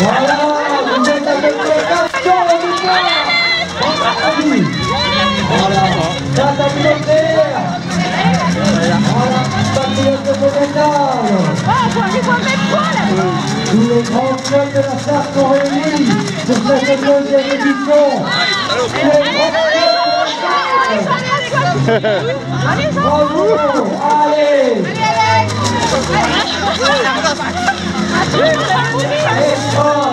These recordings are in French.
Voilà, vous êtes avec le garçon du père. Voilà, la communautaire. Voilà, la communauté végétale. Tous les grands clubs de la Sarthe sont réunis pour cette deuxième édition. Tous les grands clubs de la. Bravo, allez. Et fort,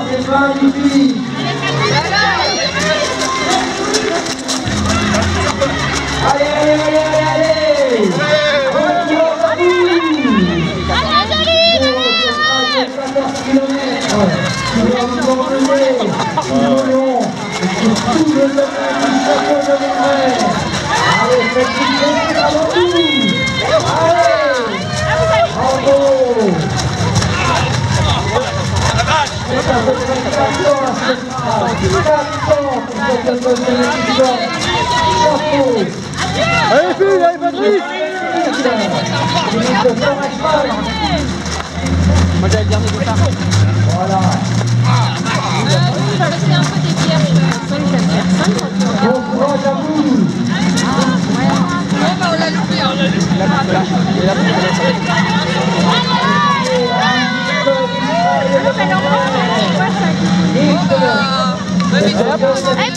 c'est magnifique. Allez, allez, allez, allez, allez. À vous. 14 km qui va vous Allez, fille, allez, Forest Moi, j'avais le dernier départ. Voilà. Bon courage à vous. 哎